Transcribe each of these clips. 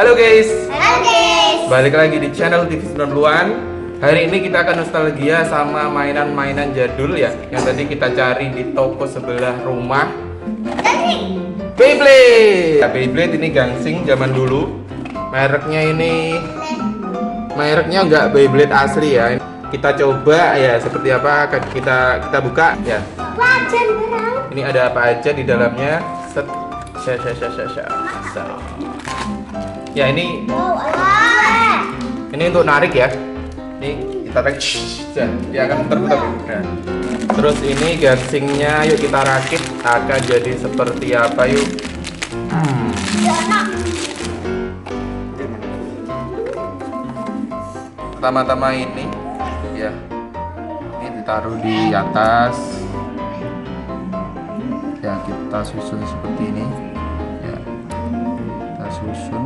Halo guys, Halo guys. balik lagi di channel TV 90-an Hari ini kita akan nostalgia sama mainan-mainan jadul ya Yang tadi kita cari di toko sebelah rumah. Beyblade. Ya, Beyblade ini gangsing zaman dulu. Mereknya ini Mereknya nggak Beyblade asli ya. Kita coba ya seperti apa? Kita kita buka ya. Ini ada apa aja di dalamnya? Set. Sya, sya, sya, sya, sya. So. Ya ini ini untuk narik ya. Ini kita tarik ya, dia akan muter-muter nah. terus ini gasingnya yuk kita rakit akan jadi seperti apa yuk? Hmm. pertama-tama ini ya. Ini ditaruh di atas. Ya kita susun seperti ini. Ya. Kita susun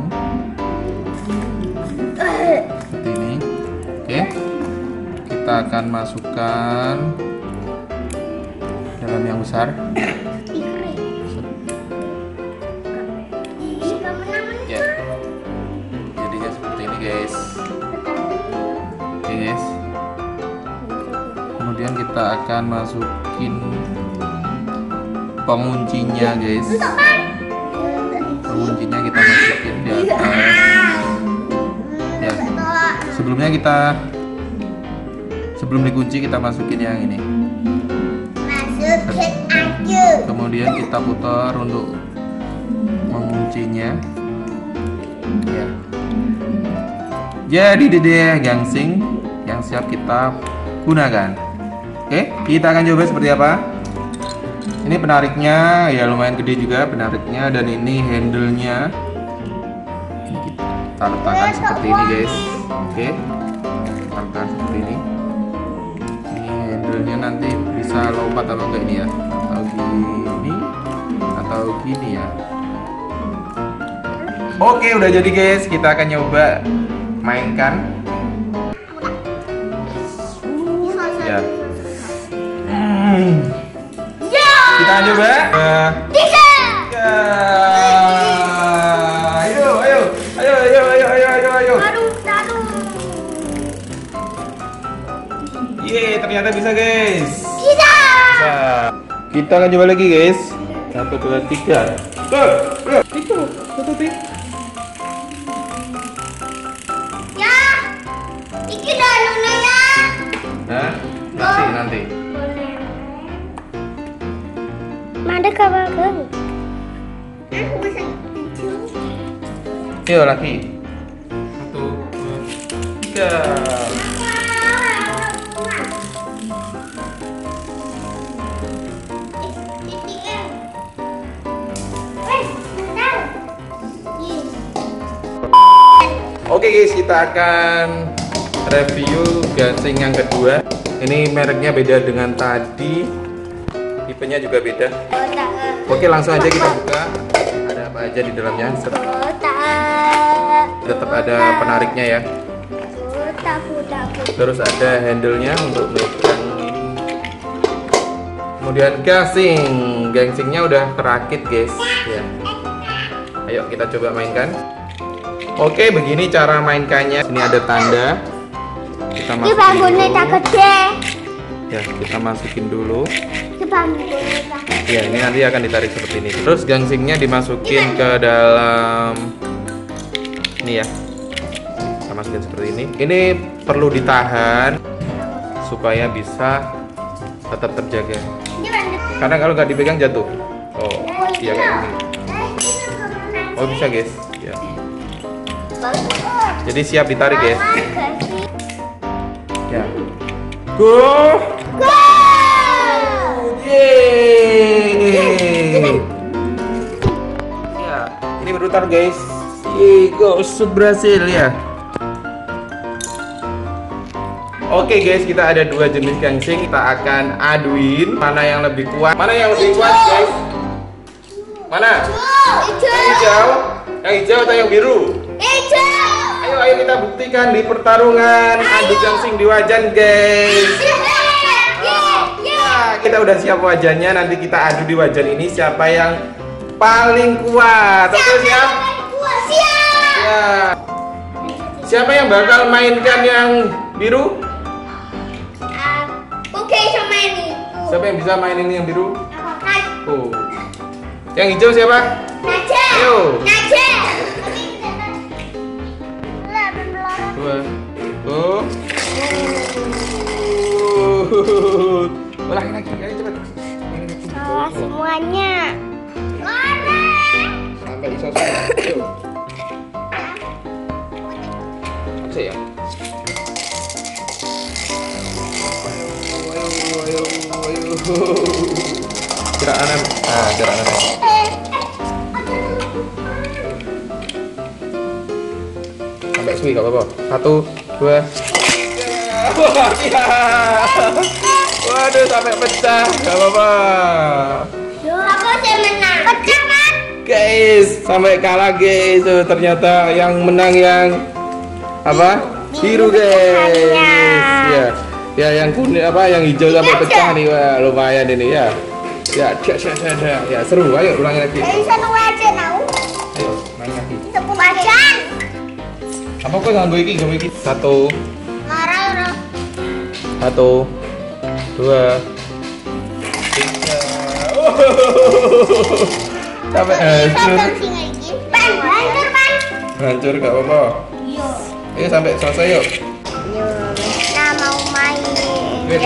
akan masukkan dalam yang besar. Ya. Jadinya seperti ini guys. Oke guys. Kemudian kita akan masukin penguncinya guys. Penguncinya kita masukin di atas. Ya. Sebelumnya kita sebelum dikunci kita masukin yang ini. Masukin aja. kemudian kita putar untuk menguncinya. Ya. Jadi dede gangsing yang siap kita gunakan. Oke kita akan coba seperti apa? Ini penariknya ya lumayan gede juga penariknya. Dan ini handle-nya. Ini kita letakkan seperti ini guys. Oke letakkan seperti ini handle-nya nanti bisa lompat atau enggak ini ya? Atau gini? Atau gini ya? Oke udah jadi guys. Kita akan nyoba mainkan. Ya. Hmm. Kita coba Eh, Kita akan coba lagi guys. Satu, dua, tiga. Satu, tiga. Ya. Iki dalunya ya. Nah, nanti, nanti. Mana kabar kamu? Yuk lagi. Satu, dua, tiga. Oke guys, kita akan review gansing yang kedua. Ini mereknya beda dengan tadi. Tipenya juga beda. Oke, langsung aja kita buka. Ada apa aja di dalamnya? Tetap ada penariknya ya. Terus ada handle-nya untuk megang ini. Kemudian gasing. Gangsingnya udah kerakit, guys. Ya. Ayo kita coba mainkan. Oke, begini cara mainkannya. Ini ada tanda. Kita Ini masukin dulu. tak gede. Ya, kita masukin dulu. Ini. Ya, ini nanti akan ditarik seperti ini. Terus gangsingnya dimasukin ke dalam ini ya. Kita masukin seperti ini. Ini perlu ditahan supaya bisa tetap terjaga. Ini. Karena kalau nggak dipegang jatuh. Oh, iya kayak gini. Oh bisa guys. Ya. Jadi siap ditarik ya. Ya. Go. Go! Yeay. Ya, ini berputar guys. Yeay, ghost berhasil ya. Oke guys, kita ada dua jenis gangsing. Kita akan aduin mana yang lebih kuat. Mana yang lebih kuat guys? Mana? Yang hijau? Yang hijau atau yang biru? Hijau! Ayo, ayo kita buktikan di pertarungan adu gangsing di wajan guys. Ya, kita udah siap wajannya. Nanti kita adu di wajan ini siapa yang paling kuat. Oke siap? Siap! Ya, Siapa yang bakal mainkan yang biru? Oke sama ini. Siapa yang bisa main ini yang biru? Nah, Oh. Yang hijau siapa? Naja. Ayo. Naja. Dua. Oh. Oh. Lagi, ayo cepat. Salah semuanya. Lari. Sampai iso. Ayo. Apa ya? Ayo, ayo, ayo, ayo. Gerak anak. Ah, gerak anak. Suwi gak apa-apa. Satu, dua. Wah, iya. Waduh, sampai pecah. Gak apa-apa. Aku sih menang. Pecah kan? Guys, sampai kalah guys. Tuh, ternyata yang menang yang apa? Biru guys. Ya. Ya yang kuning apa yang hijau sampai pecah nih. Wah, lumayan ini ya. Ya, ya, ya, ya, ya, ya, seru. Ayo ulangi lagi. Satu aja tahu. Ayo, main lagi. Sepuluh aja. Apa kok nganggo iki, nganggo iki? Satu, Lara lara. satu, dua, tiga. Sampai hancur. Hancur pan. Hancur gak apa-apa. Yo. Ayo sampai selesai yuk. Yo. Nah mau main. Wait,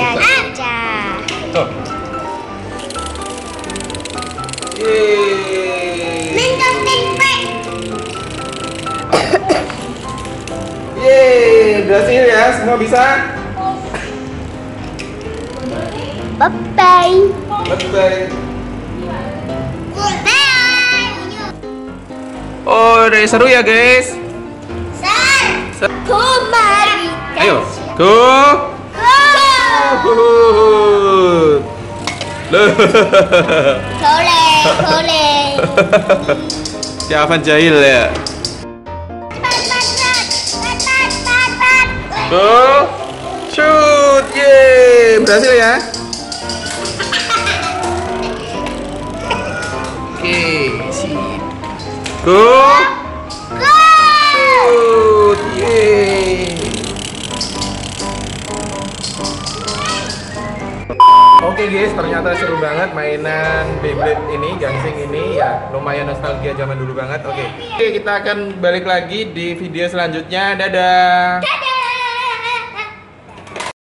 Berhasil ya, semua bisa. Bye bye. Bye Bye. Oh, udah seru ya guys. Kembali. Ayo, go. Go. Loh. Sole, sole. si Afan jahil ya. Go. Shoot. Yeay, berhasil ya. Oke. Go. Shoot. Oke guys, ternyata seru banget mainan Beyblade ini, gangsing ini ya lumayan nostalgia zaman dulu banget. Oke, Oke kita akan balik lagi di video selanjutnya. Dadah. Dadah.